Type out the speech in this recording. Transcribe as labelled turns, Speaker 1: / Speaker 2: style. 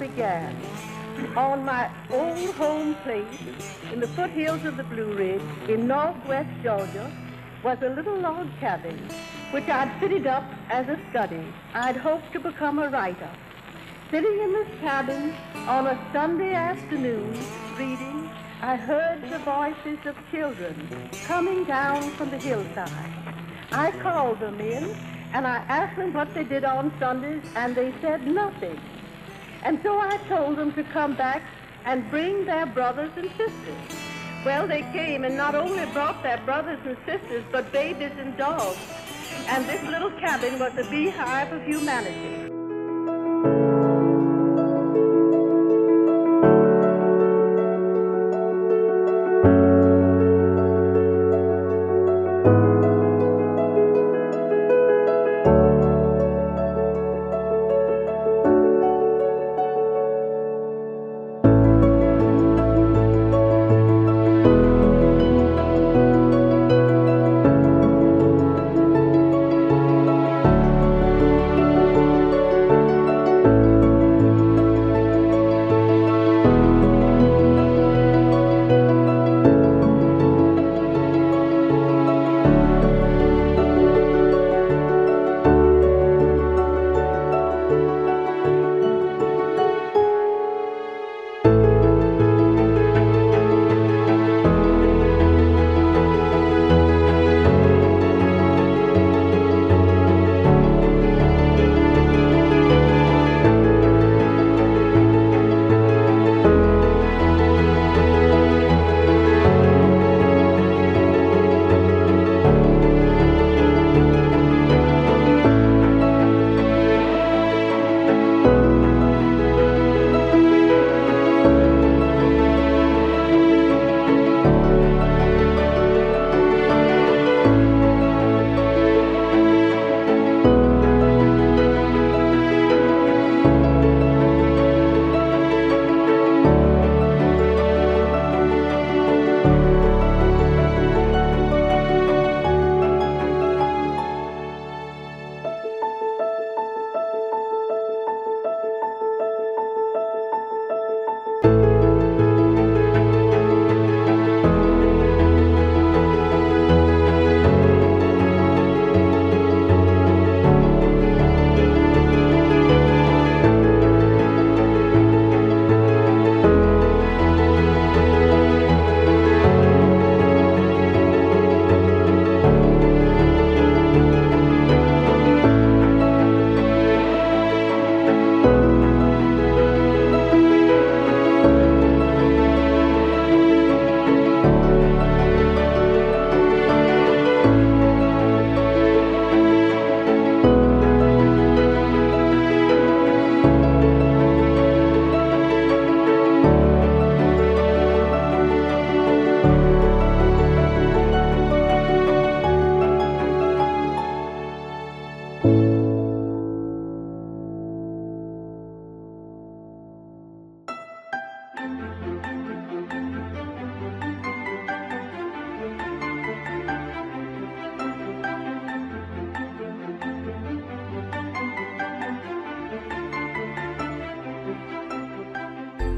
Speaker 1: Began on my old home place in the foothills of the Blue Ridge in northwest Georgia was a little log cabin which I'd fitted up as a study. I'd hoped to become a writer. Sitting in this cabin on a Sunday afternoon reading, I heard the voices of children coming down from the hillside. I called them in and I asked them what they did on Sundays and they said nothing. And so I told them to come back and bring their brothers and sisters. Well, they came and not only brought their brothers and sisters, but babies and dogs. And this little cabin was a beehive of humanity.